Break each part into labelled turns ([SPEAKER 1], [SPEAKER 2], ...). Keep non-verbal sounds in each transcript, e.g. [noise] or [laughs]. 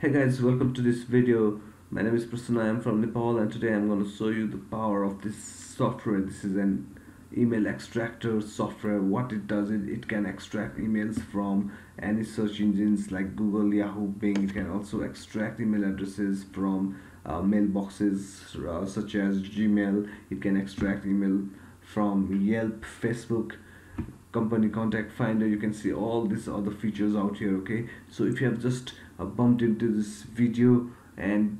[SPEAKER 1] Hey guys, welcome to this video. My name is Prasanna, I am from Nepal and today I'm going to show you the power of this software. This is an email extractor software. What it does is it can extract emails from any search engines like Google, Yahoo, Bing. It can also extract email addresses from uh, mailboxes uh, such as Gmail. It can extract email from Yelp, Facebook, company contact finder you can see all these other features out here okay so if you have just bumped into this video and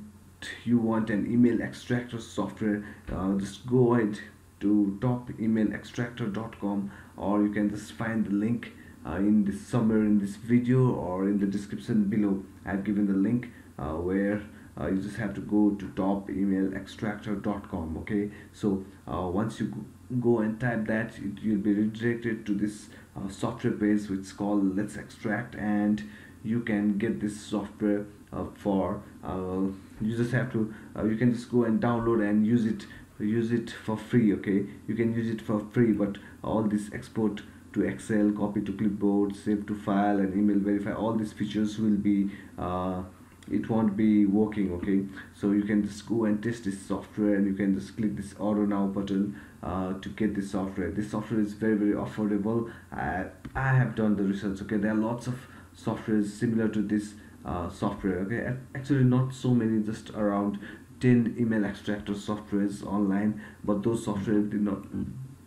[SPEAKER 1] you want an email extractor software uh, just go ahead to topemailextractor.com or you can just find the link uh, in this somewhere in this video or in the description below. I've given the link uh, where uh, you just have to go to topemailextractor.com okay? So uh, once you go and type that it, you'll be redirected to this uh, software page which is called let's extract and you can get this software uh, for uh, you just have to uh, you can just go and download and use it use it for free okay? You can use it for free but all this export to excel copy to clipboard save to file and email verify all these features will be uh, it won't be working okay? So you can just go and test this software and you can just click this order now button uh, to get this software. This software is very very affordable. I, I have done the research okay? There are lots of softwares similar to this uh, software okay? Actually not so many just around 10 email extractor softwares online but those software did not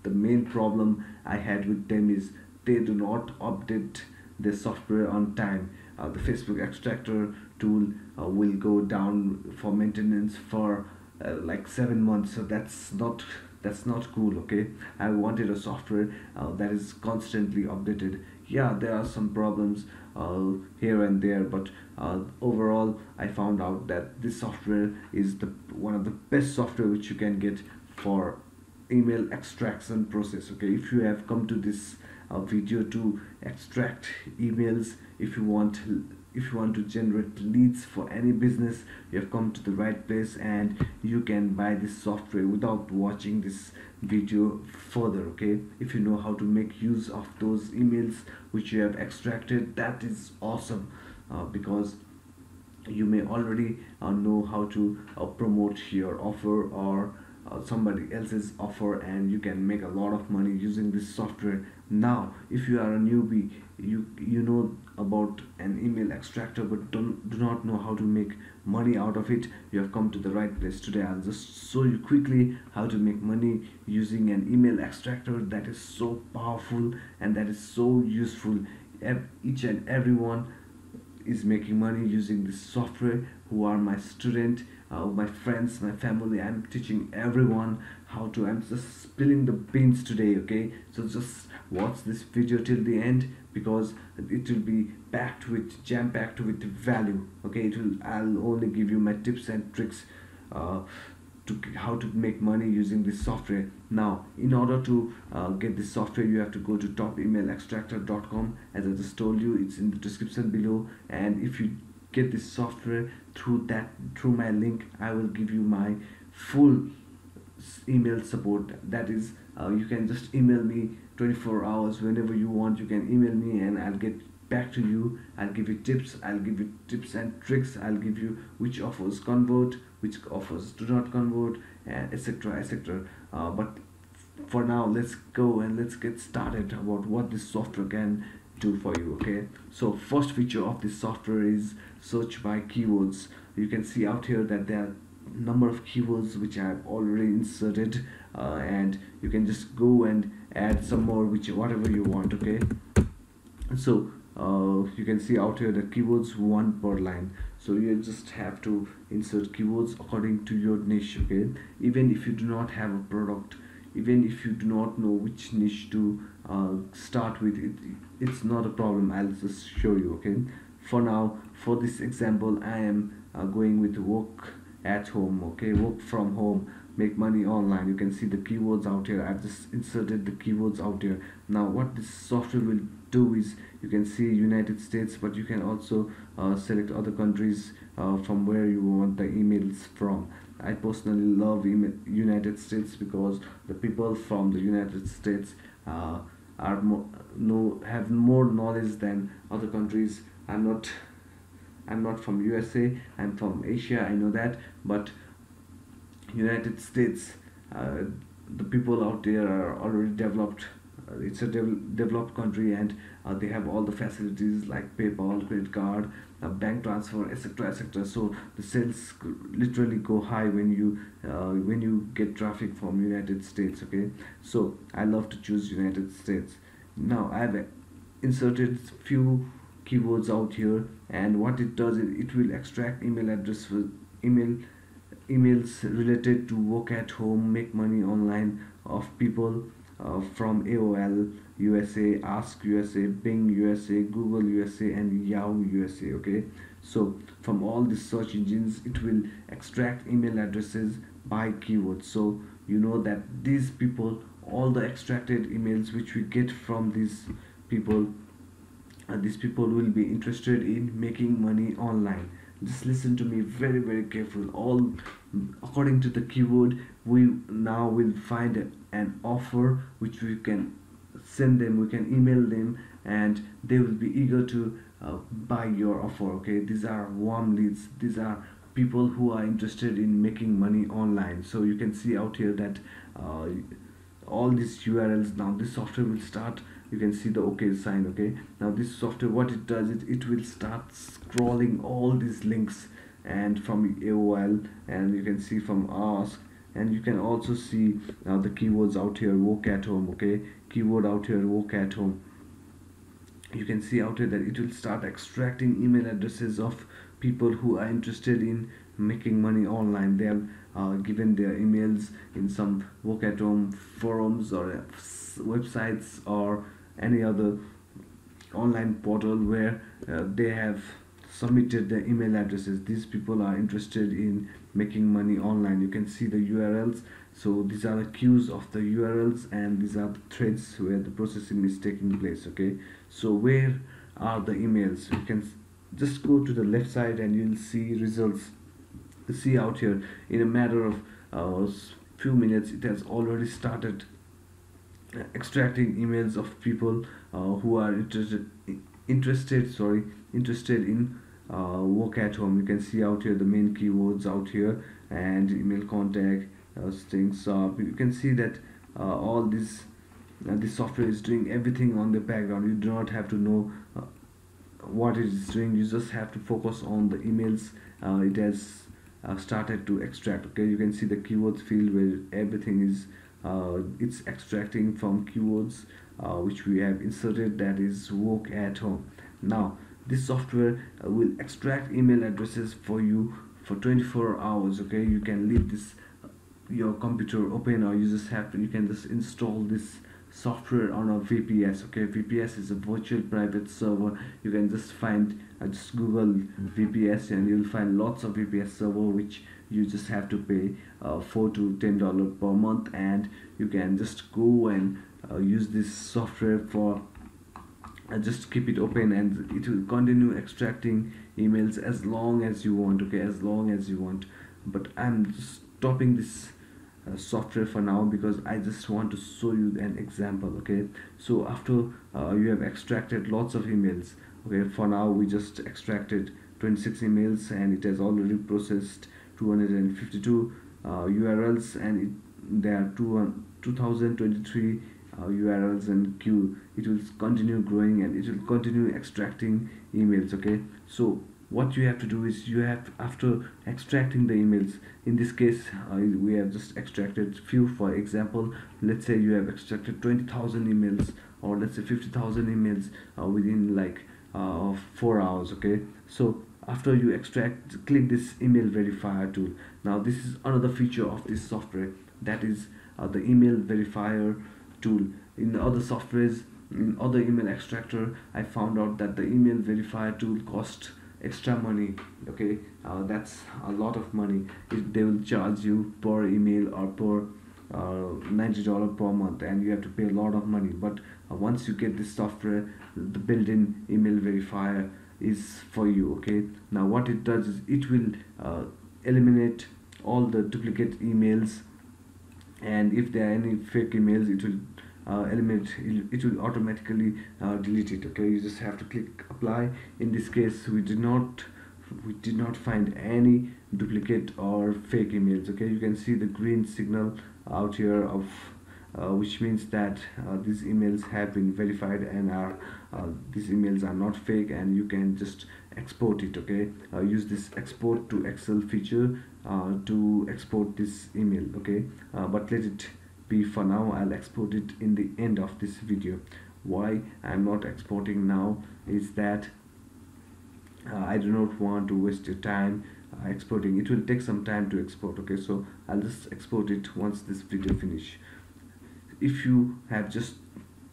[SPEAKER 1] the main problem I had with them is they do not update their software on time. Uh, the Facebook extractor tool uh, will go down for maintenance for uh, like seven months so that's not that's not cool okay? I wanted a software uh, that is constantly updated. Yeah there are some problems here and there but uh, overall I found out that this software is the one of the best software which you can get for email extraction process okay? If you have come to this uh, video to extract emails if you want if you want to generate leads for any business you have come to the right place and you can buy this software without watching this video further okay? If you know how to make use of those emails which you have extracted that is awesome uh, because you may already uh, know how to uh, promote your offer or uh, somebody else's offer and you can make a lot of money using this software. Now if you are a newbie you you know about an email extractor but don't do not know how to make money out of it. You have come to the right place today. I'll just show you quickly how to make money using an email extractor that is so powerful and that is so useful. Each and everyone is making money using this software who are my student uh, my friends my family. I'm teaching everyone how to i'm just spilling the beans today okay? So just watch this video till the end because it will be packed with jam packed with value okay? It will i'll only give you my tips and tricks uh, to how to make money using this software. Now in order to uh, get this software you have to go to topemailextractor.com as i just told you it's in the description below. And if you get this software through that through my link i will give you my full email support. That is uh, you can just email me 24 hours whenever you want you can email me and i'll get back to you. I'll give you tips i'll give you tips and tricks. I'll give you which offers convert which offers do not convert and etc etc uh, but for now let's go and let's get started about what this software can do for you okay? So first feature of this software is search by keywords. You can see out here that there are number of keywords which I have already inserted uh, and you can just go and add some more which whatever you want okay? So uh, you can see out here the keywords one per line. So you just have to insert keywords according to your niche okay? Even if you do not have a product even if you do not know which niche to uh, start with it it's not a problem. I'll just show you okay? For now for this example I am uh, going with work at home okay? Work from home make money online. You can see the keywords out here. I've just inserted the keywords out here. Now what this software will do is you can see United States but you can also uh, select other countries uh, from where you want the emails from. I personally love United States because the people from the United States uh, are more have more knowledge than other countries. I'm not i'm not from usa i'm from asia i know that but united states uh, the people out there are already developed uh, it's a de- developed country and uh, they have all the facilities like paypal credit card uh, bank transfer etc etc so the sales literally go high when you uh, when you get traffic from united states okay? So i love to choose united states. Now i have inserted few keywords out here and what it does is it will extract email address with email emails related to work at home make money online of people uh, from AOL USA, Ask USA, Bing USA, Google USA, and Yahoo USA. Okay, so from all these search engines, it will extract email addresses by keywords. So you know that these people, all the extracted emails which we get from these people, these people will be interested in making money online. Just listen to me very very careful. All according to the keyword we now will find an offer which we can send them we can email them and they will be eager to uh, buy your offer okay? These are warm leads. These are people who are interested in making money online. So you can see out here that uh, all these urls now this software will start you can see the ok sign okay? Now this software what it does it it will start scrolling all these links and from AOL and you can see from ask and you can also see now the keywords out here work at home okay? Keyword out here work at home. You can see out here that it will start extracting email addresses of people who are interested in making money online. They have uh, given their emails in some work at home forums or websites or any other online portal where uh, they have submitted their email addresses. These people are interested in making money online. You can see the urls so these are the queues of the urls and these are the threads where the processing is taking place okay? So where are the emails? You can just go to the left side and you'll see results. See out here. In a matter of uh, few minutes it has already started extracting emails of people uh, who are interested interested sorry interested in uh, work at home. You can see out here the main keywords out here and email contact uh, things up. You can see that all this uh, this software is doing everything on the background. You do not have to know uh, what it is doing. You just have to focus on the emails uh, it has started to extract okay? You can see the keywords field where everything is it's extracting from keywords uh, which we have inserted that is work at home. Now this software uh, will extract email addresses for you for 24 hours okay? You can leave this uh, your computer open or you just have to you can just install this software on a VPS okay? VPS is a virtual private server. You can just find uh, just google VPS and you'll find lots of VPS server which you just have to pay uh, 4 to 10 dollar per month and you can just go and uh, use this software for uh, just keep it open and it will continue extracting emails as long as you want okay? As long as you want. But i'm stopping this uh, software for now because I just want to show you an example okay? So after uh, you have extracted lots of emails okay? For now we just extracted 26 emails and it has already processed 252 uh, URLs and it, there are two, 2023 uh, URLs and queue. It will continue growing and it will continue extracting emails okay? So what you have to do is you have after extracting the emails in this case uh, we have just extracted few. For example let's say you have extracted 20,000 emails or let's say 50,000 emails uh, within like uh, four hours okay? So after you extract click this email verifier tool. Now this is another feature of this software. That is uh, the email verifier tool. In other softwares in other email extractor i found out that the email verifier tool cost extra money okay? Uh, that's a lot of money. If they will charge you per email or per uh, $90 per month and you have to pay a lot of money. But uh, once you get this software the built-in email verifier is for you okay? Now what it does is it will uh, eliminate all the duplicate emails and if there are any fake emails it will uh, eliminate it will automatically uh, delete it okay? You just have to click apply. In this case we did not we did not find any duplicate or fake emails okay? You can see the green signal out here of uh, which means that uh, these emails have been verified and are uh, these emails are not fake and you can just export it okay? Uh, use this export to excel feature uh, to export this email okay? Uh, but let it be for now. I'll export it in the end of this video. Why i'm not exporting now is that I do not want to waste your time exporting. It will take some time to export okay? So I'll just export it once this video finish. If you have just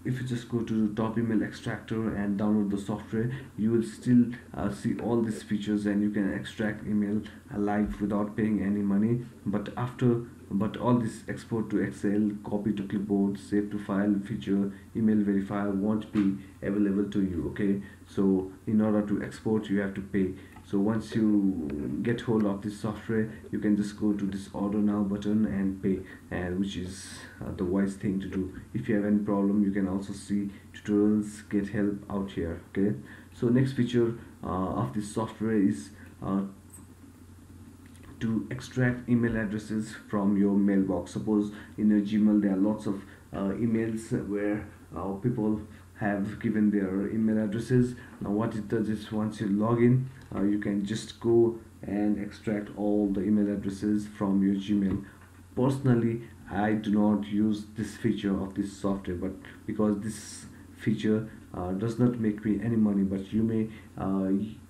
[SPEAKER 1] if you just go to top email extractor and download the software you will still uh, see all these features and you can extract email live without paying any money. But after but all this export to excel copy to clipboard save to file feature email verifier won't be available to you okay? So in order to export you have to pay so once you get hold of this software you can just go to this order now button and pay and which is uh, the wise thing to do. If you have any problem you can also see tutorials get help out here okay? So next feature uh, of this software is uh, to extract email addresses from your mailbox. Suppose in your gmail there are lots of uh, emails where uh, people have given their email addresses. Now what it does is once you log in uh, you can just go and extract all the email addresses from your gmail. Personally i do not use this feature of this software but because this feature uh, does not make me any money but you may uh,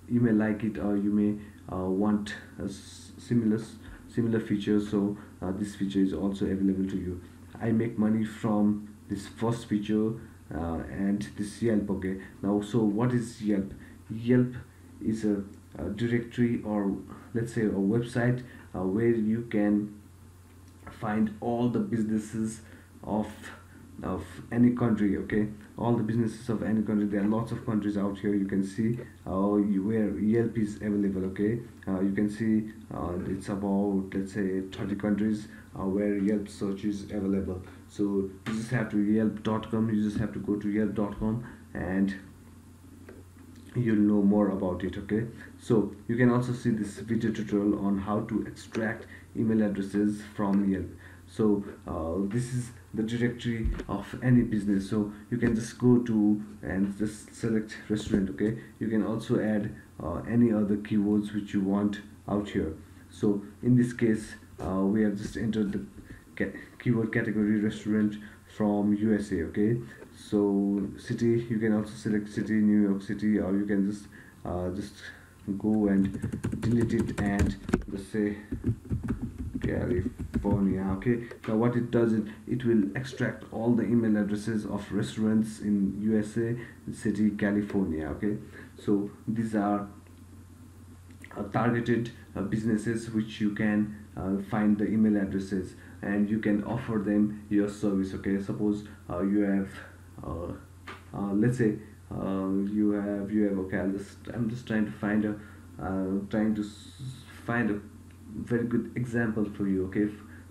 [SPEAKER 1] you may like it or you may uh, want a similar similar features so uh, this feature is also available to you. I make money from this first feature uh, and this Yelp okay? Now so what is Yelp? Yelp is a, a directory or let's say a website uh, where you can find all the businesses of of any country okay? All the businesses of any country. There are lots of countries out here. You can see uh, you, where Yelp is available okay? Uh, you can see uh, it's about let's say 30 countries uh, where Yelp search is available so you just have to yelp.com you just have to go to yelp.com and you'll know more about it okay? So you can also see this video tutorial on how to extract email addresses from Yelp. So uh, this is the directory of any business. So you can just go to and just select restaurant okay? You can also add uh, any other keywords which you want out here. So in this case uh, we have just entered the keyword category restaurant from USA okay? So city you can also select city New York City or you can just uh, just go and delete it and just say California okay? Now what it does is it will extract all the email addresses of restaurants in USA city California okay? So these are uh, targeted uh, businesses which you can uh, find the email addresses and you can offer them your service okay? Suppose uh, you have uh, uh, let's say you have you have okay I'm just I'm just trying to find a trying to find a very good example for you okay?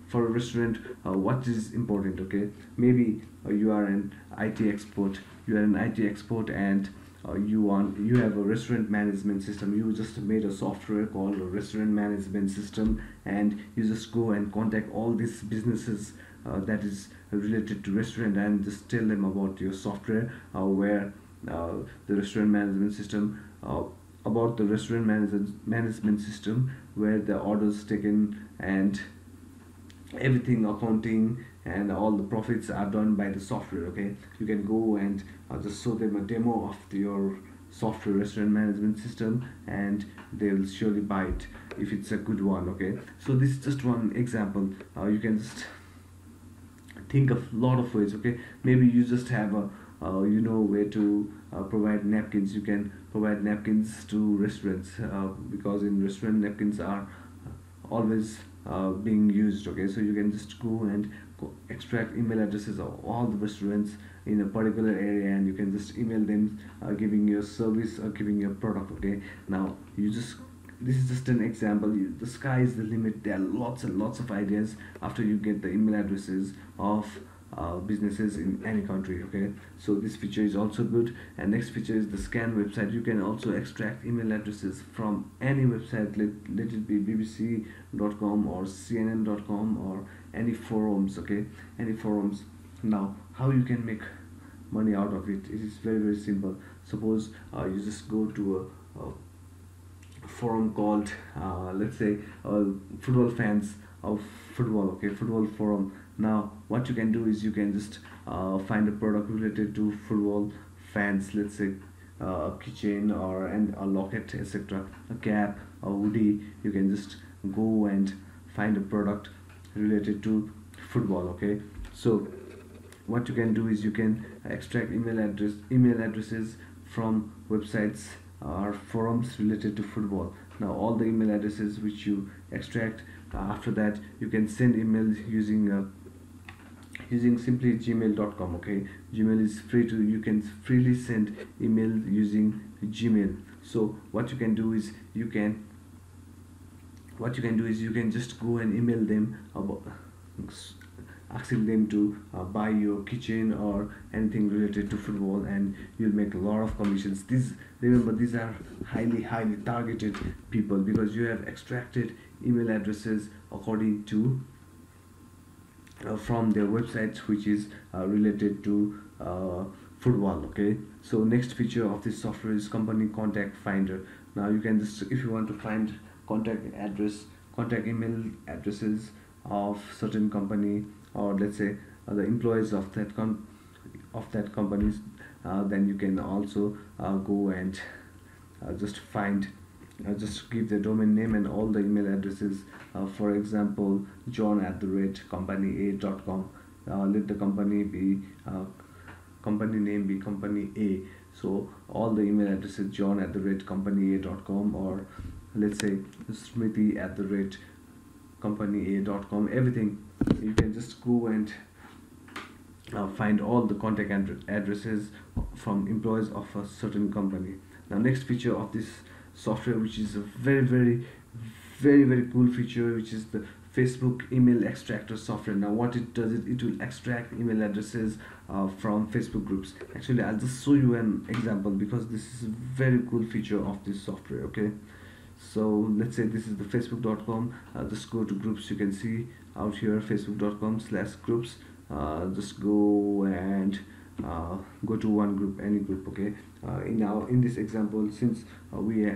[SPEAKER 1] For a restaurant uh, what is important okay? Maybe uh, you are an IT expert you are an IT expert and uh, you want you have a restaurant management system you just made a software called a restaurant management system and you just go and contact all these businesses uh, that is related to restaurant and just tell them about your software uh, where uh, the restaurant management system about the restaurant management management system where the orders taken and everything accounting and all the profits are done by the software okay? You can go and uh, just show them a demo of your software restaurant management system and they'll surely buy it if it's a good one okay? So this is just one example. Uh, you can just think of a lot of ways okay? Maybe you just have a uh, you know where to uh, provide napkins. You can provide napkins to restaurants uh, because in restaurant napkins are always uh, being used okay? So you can just go and extract email addresses of all the restaurants in a particular area and you can just email them uh, giving your service or giving your product okay? Now you just this is just an example. The sky is the limit. There are lots and lots of ideas after you get the email addresses of uh, businesses in any country okay? So this feature is also good. And next feature is the scan website. You can also extract email addresses from any website. Let, let it be bbc.com or cnn.com or any forums okay? Any forums. Now how you can make money out of it? It is very very simple. Suppose uh, you just go to a, a forum called uh, let's say uh, football fans of football okay? Football forum. Now what you can do is you can just uh, find a product related to football fans let's say uh, a keychain or and a locket etc a cap a hoodie. You can just go and find a product related to football okay? So what you can do is you can extract email address email addresses from websites or forums related to football. Now all the email addresses which you extract uh, after that you can send emails using uh, using simply gmail.com okay? Gmail is free to you can freely send email using gmail. So what you can do is you can what you can do is you can just go and email them about asking them to uh, buy your kitchen or anything related to football and you'll make a lot of commissions. These remember these are highly highly targeted people because you have extracted email addresses according to uh, from their websites which is uh, related to uh, football okay? So next feature of this software is company contact finder. Now you can just if you want to find contact address contact email addresses of certain company or let's say uh, the employees of that com of that companies uh, then you can also uh, go and uh, just find uh, just give the domain name and all the email addresses. Uh, for example john at the rate company a dot com let the company be company name be company a. So all the email addresses john at the rate company a dot com or let's say smithy at the rate company a dot com everything. You can just go and uh, find all the contact ad addresses from employees of a certain company. Now next feature of this software which is a very very very very cool feature which is the Facebook email extractor software. Now what it does is it will extract email addresses uh, from Facebook groups. Actually I'll just show you an example because this is a very cool feature of this software okay so let's say this is the facebook.com uh, just go to groups. You can see out here facebook.com slash groups. Uh, just go and uh, go to one group any group okay? Uh, in our in this example since uh, we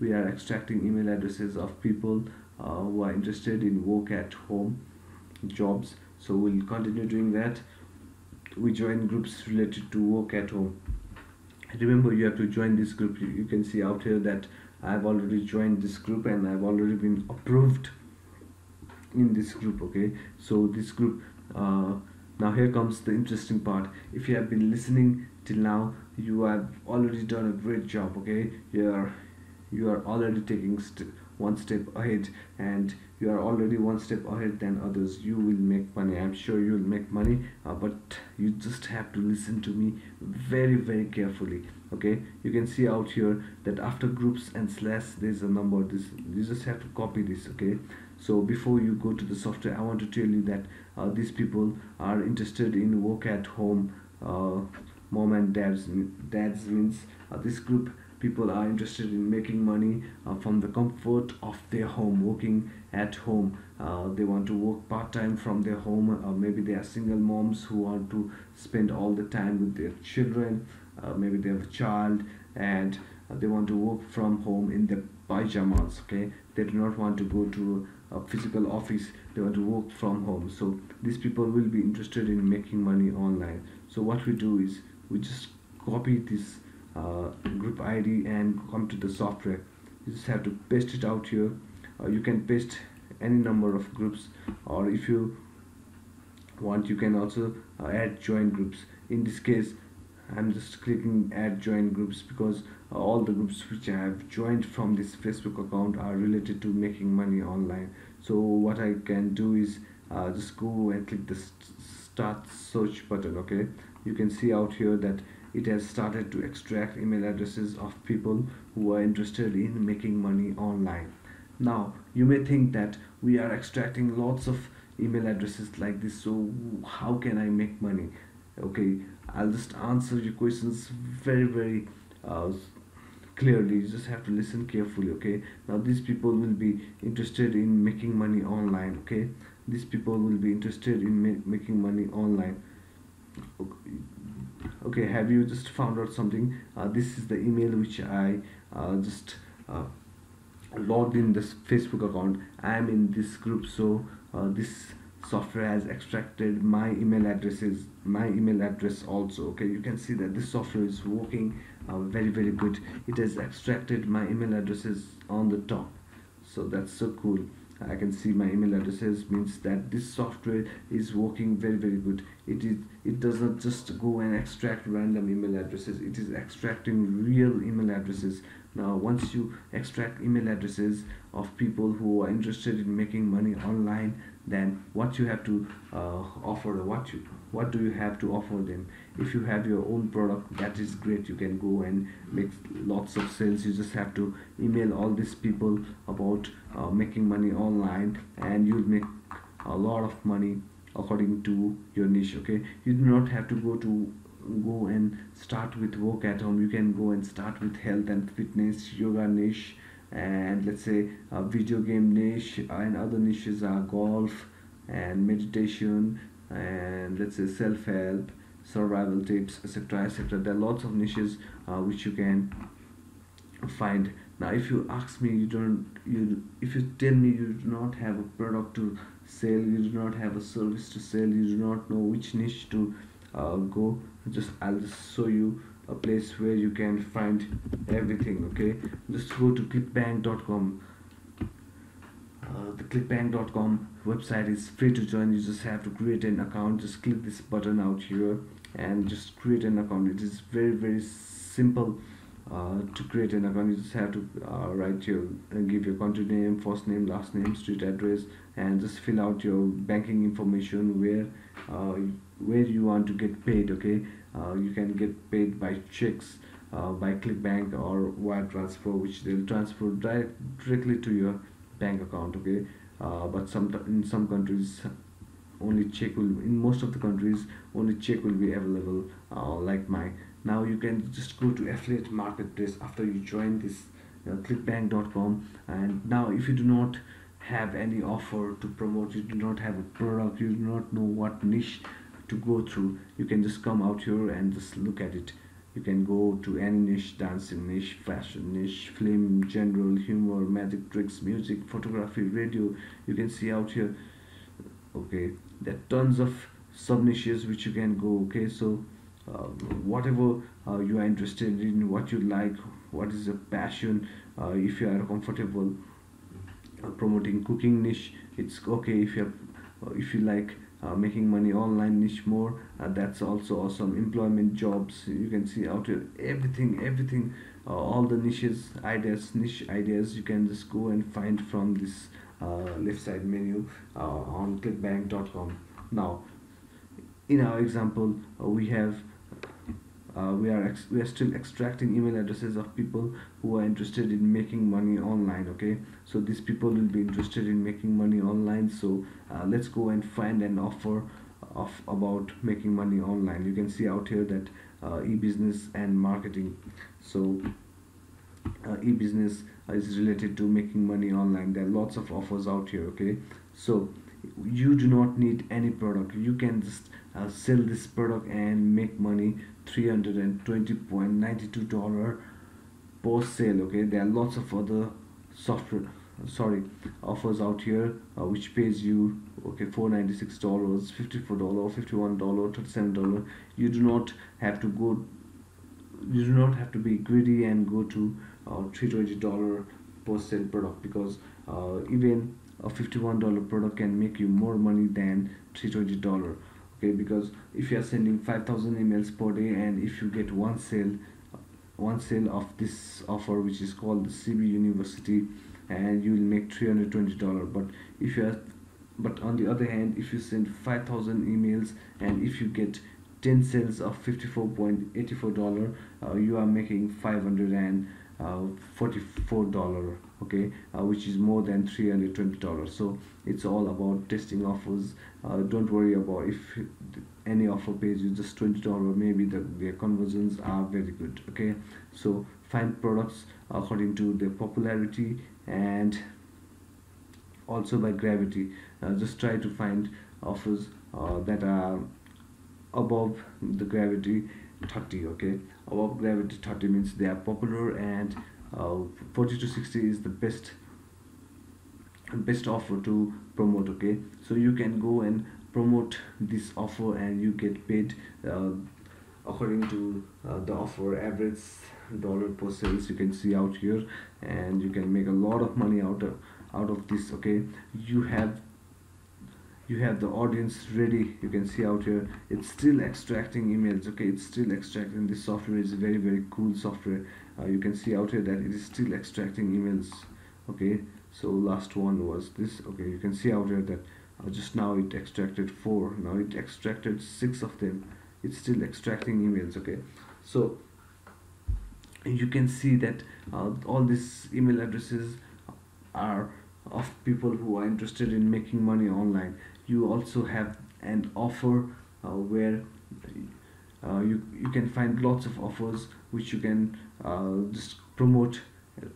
[SPEAKER 1] we are extracting email addresses of people uh, who are interested in work at home jobs. So we'll continue doing that. We join groups related to work at home. Remember you have to join this group. You can see out here that I've already joined this group and I've already been approved in this group okay? So this group uh, now here comes the interesting part. If you have been listening till now you have already done a great job okay? You are you are already taking st one step ahead and you are already one step ahead than others. You will make money. I'm sure you will make money uh, but you just have to listen to me very very carefully okay? You can see out here that after groups and slash there's a number. This you just have to copy this okay? So before you go to the software i want to tell you that uh, these people are interested in work at home uh, mom and dads dads means uh, this group people are interested in making money uh, from the comfort of their home working at home. Uh, they want to work part-time from their home. Uh, maybe they are single moms who want to spend all the time with their children uh, maybe they have a child and they want to work from home in their pajamas okay? They do not want to go to a physical office they want to work from home. So these people will be interested in making money online. So what we do is we just copy this uh, group ID and come to the software. You just have to paste it out here. Uh, you can paste any number of groups or if you want you can also uh, add join groups. In this case I'm just clicking add join groups because uh, all the groups which I have joined from this Facebook account are related to making money online. So what I can do is uh, just go and click the st start search button okay? You can see out here that it has started to extract email addresses of people who are interested in making money online. Now you may think that we are extracting lots of email addresses like this so how can i make money? Okay i'll just answer your questions very very uh, clearly. You just have to listen carefully okay? Now these people will be interested in making money online okay? These people will be interested in ma making money online. Okay have you just found out something? Uh, this is the email which i uh, just uh, logged in this facebook account. I am in this group so uh, this software has extracted my email addresses my email address also okay? You can see that this software is working uh, very very good. It has extracted my email addresses on the top. So that's so cool. I can see my email addresses means that this software is working very very good. It is it does not just go and extract random email addresses. It is extracting real email addresses. Now once you extract email addresses of people who are interested in making money online then what you have to uh, offer what you what do you have to offer them? If you have your own product that is great. You can go and make lots of sales. You just have to email all these people about uh, making money online and you'll make a lot of money according to your niche okay? You do not have to go to go and start with work at home. You can go and start with health and fitness yoga niche and let's say a video game niche and other niches are golf and meditation and let's say self-help survival tips etc etc there are lots of niches uh, which you can find. Now if you ask me you don't you if you tell me you do not have a product to sell you do not have a service to sell you do not know which niche to uh, go just i'll just show you a place where you can find everything okay? Just go to clickbank.com uh, the clickbank.com website is free to join. You just have to create an account. Just click this button out here and just create an account. It is very very simple uh, to create an account. You just have to uh, write your uh, give your country name first name last name street address and just fill out your banking information where uh, where you want to get paid okay uh, you can get paid by checks uh, by clickbank or wire transfer which they'll transfer direct, directly to your bank account okay? Uh, but some in some countries only check will in most of the countries only check will be available uh, like my. Now you can just go to affiliate marketplace after you join this uh, clickbank.com and now if you do not have any offer to promote you do not have a product you do not know what niche to go through you can just come out here and just look at it. You can go to any niche dancing niche fashion niche film general humor magic tricks music photography radio. You can see out here. Okay there are tons of sub niches which you can go okay? So uh, whatever uh, you are interested in what you like what is your passion uh, if you are comfortable uh, promoting cooking niche it's okay. If you uh, if you like uh, making money online niche more. Uh, that's also awesome. Employment jobs you can see out here everything everything uh, all the niches ideas niche ideas you can just go and find from this uh, left side menu on clickbank.com now in our example we have uh, we are we are still extracting email addresses of people who are interested in making money online okay? So these people will be interested in making money online so uh, let's go and find an offer of about making money online. You can see out here that uh, e-business and marketing. So uh, e-business is related to making money online. There are lots of offers out here okay? So you do not need any product. You can just uh, sell this product and make money 320.92 dollar per sale okay? There are lots of other software sorry offers out here uh, which pays you okay 496 dollars 54 dollar 51 dollar 37 dollar you do not have to go you do not have to be greedy and go to uh, 320 dollar per sale product because uh, even a 51 dollar product can make you more money than 320 dollar okay? Because if you are sending 5000 emails per day and if you get one sale one sale of this offer which is called the CB University and you will make 320 dollar. But if you are but on the other hand if you send 5000 emails and if you get 10 sales of 54.84 dollar uh, you are making 500 and 44 dollar okay uh, which is more than 320 dollars. So it's all about testing offers. Uh, don't worry about if any offer page is just 20 dollar maybe the their conversions are very good okay? So find products according to their popularity and also by gravity. Uh, just try to find offers uh, that are above the gravity 30 okay? Above gravity 30 means they are popular and uh, 40 to 60 is the best best offer to promote okay? So you can go and promote this offer and you get paid uh, according to uh, the offer average dollar per sales you can see out here. And you can make a lot of money out of out of this okay? You have you have the audience ready you can see out here. It's still extracting emails okay? It's still extracting this software. Is very very cool software uh, you can see out here that it is still extracting emails okay? So last one was this okay? You can see out here that uh, just now it extracted four. Now it extracted six of them. It's still extracting emails okay? So you can see that uh, all these email addresses are of people who are interested in making money online. You also have an offer uh, where uh, you, you can find lots of offers which you can just promote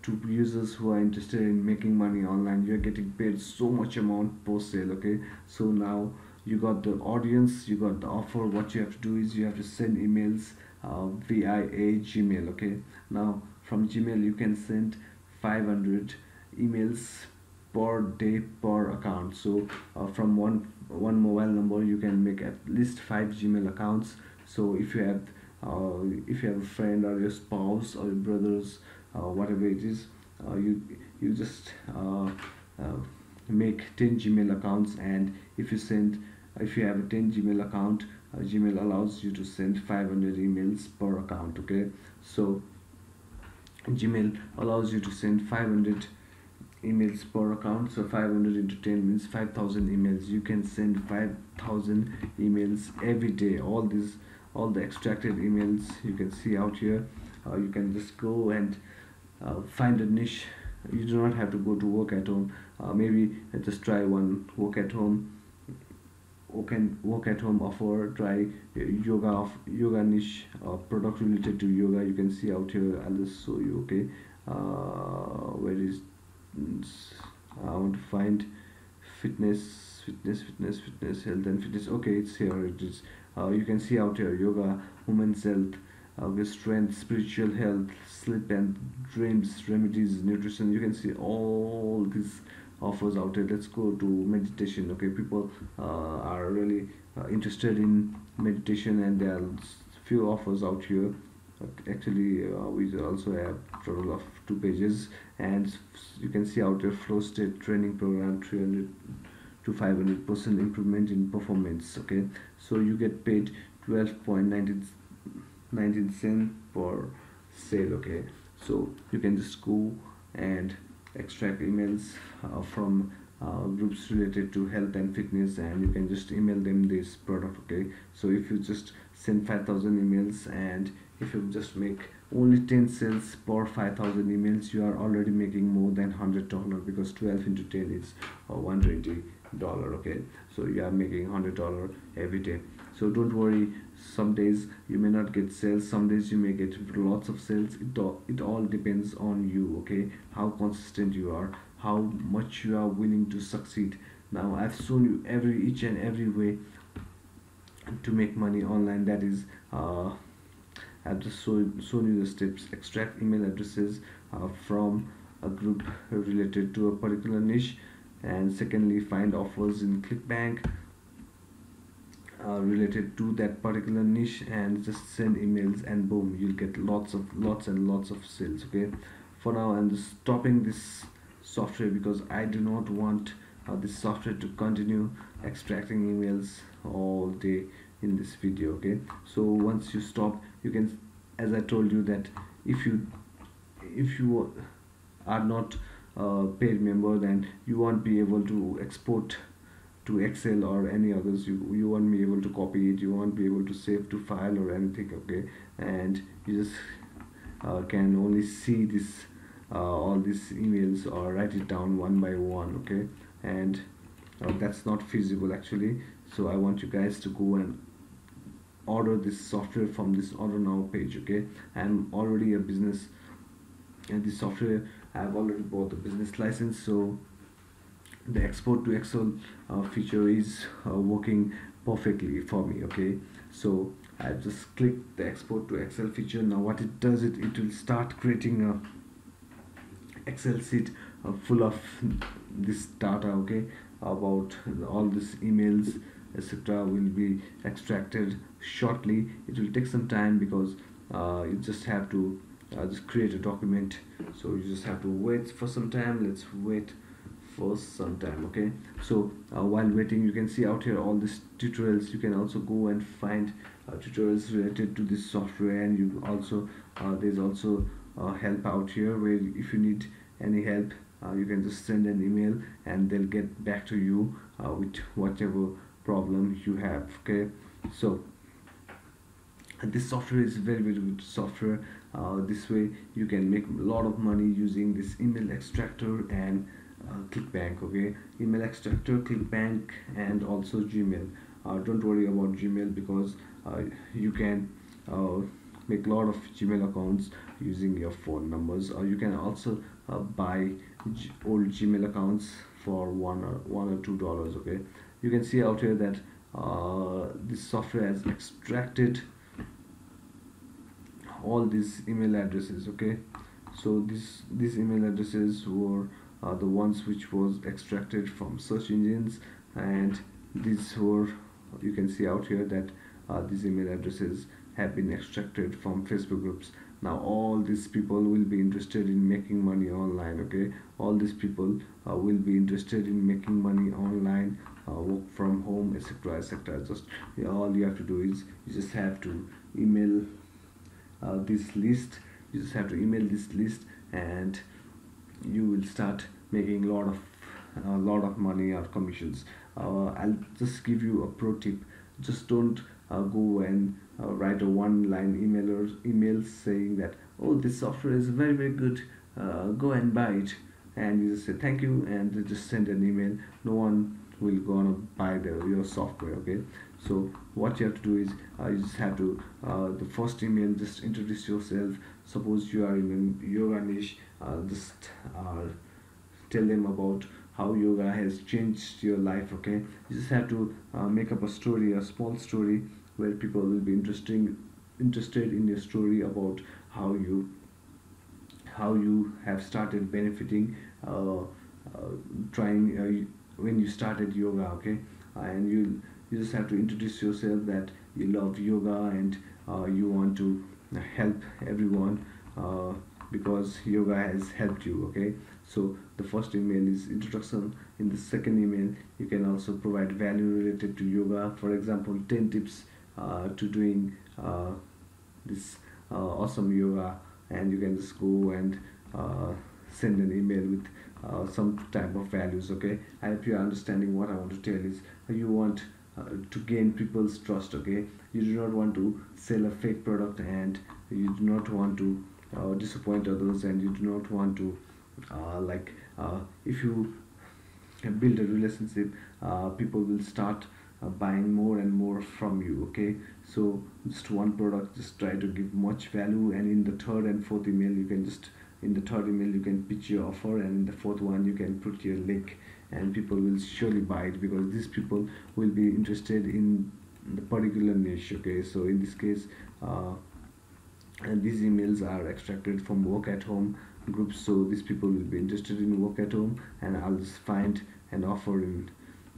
[SPEAKER 1] to users who are interested in making money online. You're getting paid so much amount post sale okay? So now you got the audience you got the offer. What you have to do is you have to send emails uh, via gmail okay? Now from gmail you can send 500 emails per day per account. So uh, from one one mobile number you can make at least five gmail accounts. So if you have uh, if you have a friend or your spouse or your brothers uh, whatever it is uh, you you just uh, uh, make 10 gmail accounts and if you send if you have a 10 gmail account gmail allows you to send 500 emails per account okay? So gmail allows you to send 500 emails per account so 500 into 10 means 5000 emails. You can send 5000 emails every day. All these all the extracted emails you can see out here. Uh, you can just go and uh, find a niche. You do not have to go to work at home. Uh, maybe just try one work at home. Work and work at home offer try yoga of yoga niche uh, product related to yoga you can see out here. I'll just show you okay? Uh, where is I want to find fitness fitness fitness fitness health and fitness. Okay it's here it is uh, you can see out here yoga women's health uh, strength spiritual health sleep and dreams remedies nutrition. You can see all these offers out there let's go to meditation okay? People uh, are really uh, interested in meditation and there are few offers out here. Actually uh, we also have total of two pages and you can see out there flow state training program 300 to 500 percent improvement in performance okay? So you get paid 12.19 cent per sale okay? So you can just go and extract emails uh, from uh, groups related to health and fitness and you can just email them this product okay? So if you just send 5000 emails and if you just make only 10 sales per 5000 emails you are already making more than 100 dollar because 12 into 10 is uh, 120 dollar okay? So you are making 100 dollar every day. So don't worry some days you may not get sales some days you may get lots of sales. It all, it all depends on you okay? How consistent you are how much you are willing to succeed. Now i've shown you every each and every way to make money online. That is uh, I've just shown, shown you the steps. Extract email addresses uh, from a group related to a particular niche and secondly find offers in clickbank uh, related to that particular niche and just send emails and boom you'll get lots of lots and lots of sales okay? For now i'm just stopping this software because i do not want uh, this software to continue extracting emails all day in this video okay? So once you stop you can as i told you that if you if you are not paid member then you won't be able to export to excel or any others. You you won't be able to copy it. You won't be able to save to file or anything okay? And you just uh, can only see this uh, all these emails or write it down one by one okay? And uh, that's not feasible actually. So I want you guys to go and order this software from this order now page okay? I'm already a business and this software I've already bought the business license so the export to Excel uh, feature is uh, working perfectly for me okay? So I just click the export to Excel feature. Now what it does it it will start creating a Excel sheet uh, full of this data okay? About all these emails etc will be extracted shortly. It will take some time because uh, you just have to uh, just create a document. So you just have to wait for some time. Let's wait for some time okay? So uh, while waiting you can see out here all these tutorials. You can also go and find uh, tutorials related to this software. And you also uh, there's also uh, help out here where if you need any help uh, you can just send an email and they'll get back to you uh, with whatever problem you have okay? So this software is very very good software uh, this way you can make a lot of money using this email extractor and uh, clickbank okay? Email extractor clickbank and also gmail. Uh, don't worry about gmail because uh, you can uh, make a lot of gmail accounts using your phone numbers. Or you can also uh, buy old gmail accounts for one or one or two dollars okay? You can see out here that this software has extracted all these email addresses okay? So this these email addresses were uh, the ones which was extracted from search engines and these were you can see out here that uh, these email addresses have been extracted from facebook groups. Now all these people will be interested in making money online okay? All these people uh, will be interested in making money online uh, work from home etc etc just all you have to do is you just have to email uh, this list. You just have to email this list and you will start making a lot of a lot of money or commissions. Uh, I'll just give you a pro tip. Just don't uh, go and uh, write a one line email or email saying that oh this software is very very good. Uh, go and buy it. And you just say thank you and just send an email. No one will go and buy the your software okay so what you have to do is uh, you just have to uh, the first email just introduce yourself. Suppose you are in yoga niche uh, just uh, tell them about how yoga has changed your life okay? You just have to uh, make up a story a small story where people will be interesting interested in your story about how you how you have started benefiting uh, trying when you started yoga okay? And you you just have to introduce yourself that you love yoga and uh, you want to help everyone uh, because yoga has helped you okay? So the first email is introduction. In the second email you can also provide value related to yoga. For example 10 tips uh, to doing uh, this uh, awesome yoga. And you can just go and uh, send an email with some type of values okay? I hope you're understanding what I want to tell is you want uh, to gain people's trust okay? You do not want to sell a fake product and you do not want to uh, disappoint others and you do not want to uh, like uh, if you build a relationship uh, people will start buying more and more from you okay? So just one product just try to give much value and in the third and fourth email you can just in the third email you can pitch your offer and in the fourth one you can put your link and people will surely buy it because these people will be interested in the particular niche okay? So in this case uh, and these emails are extracted from work at home groups so these people will be interested in work at home and I'll just find an offer in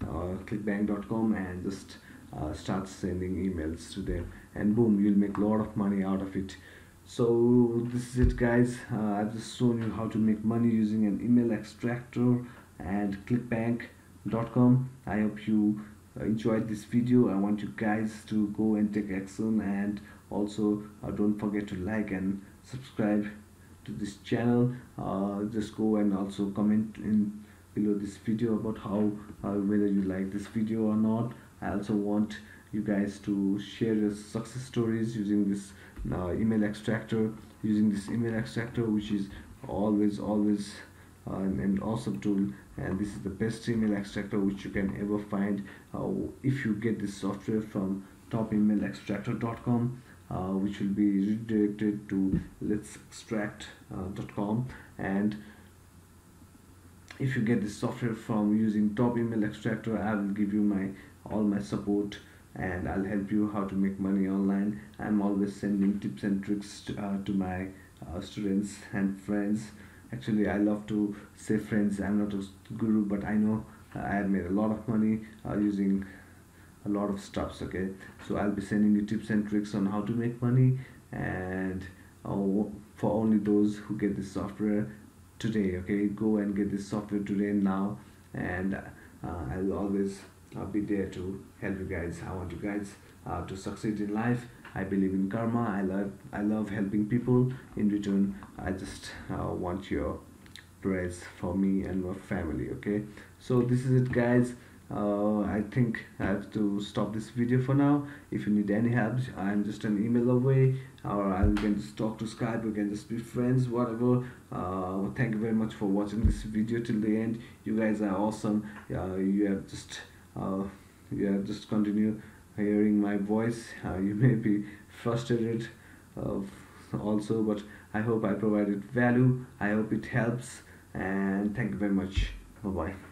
[SPEAKER 1] uh, clickbank.com and just uh, start sending emails to them. And boom you'll make a lot of money out of it. So this is it guys. Uh, I've just shown you how to make money using an email extractor and clickbank.com I hope you enjoyed this video. I want you guys to go and take action. And also uh, don't forget to like and subscribe to this channel. Uh, just go and also comment in below this video about how uh, whether you like this video or not. I also want you guys to share your success stories using this uh, email extractor using this email extractor which is always always uh, an awesome tool and this is the best email extractor which you can ever find uh, if you get this software from topemailextractor.com uh, which will be redirected to letsextract.com uh, and if you get this software from using top email extractor i will give you my all my support and I'll help you how to make money online. I'm always sending tips and tricks to, uh, to my uh, students and friends. Actually, I love to say friends. I'm not a guru, but I know I have made a lot of money uh, using a lot of stuffs. Okay, so I'll be sending you tips and tricks on how to make money, and uh, for only those who get this software today. Okay, go and get this software today now, and uh, I'll always I'll be there to help you guys. I want you guys uh, to succeed in life. I believe in karma. I love I love helping people. In return, I just uh, want your prayers for me and my family. Okay, so this is it, guys. Uh, I think I have to stop this video for now. If you need any help, I'm just an email away, or I can just talk to Skype. We can just be friends, whatever. Uh, thank you very much for watching this video till the end. You guys are awesome. Uh, you have just uh, yeah just continue hearing my voice. [laughs] Uh, you may be frustrated uh, also but I hope I provided value. I hope it helps and thank you very much. Bye bye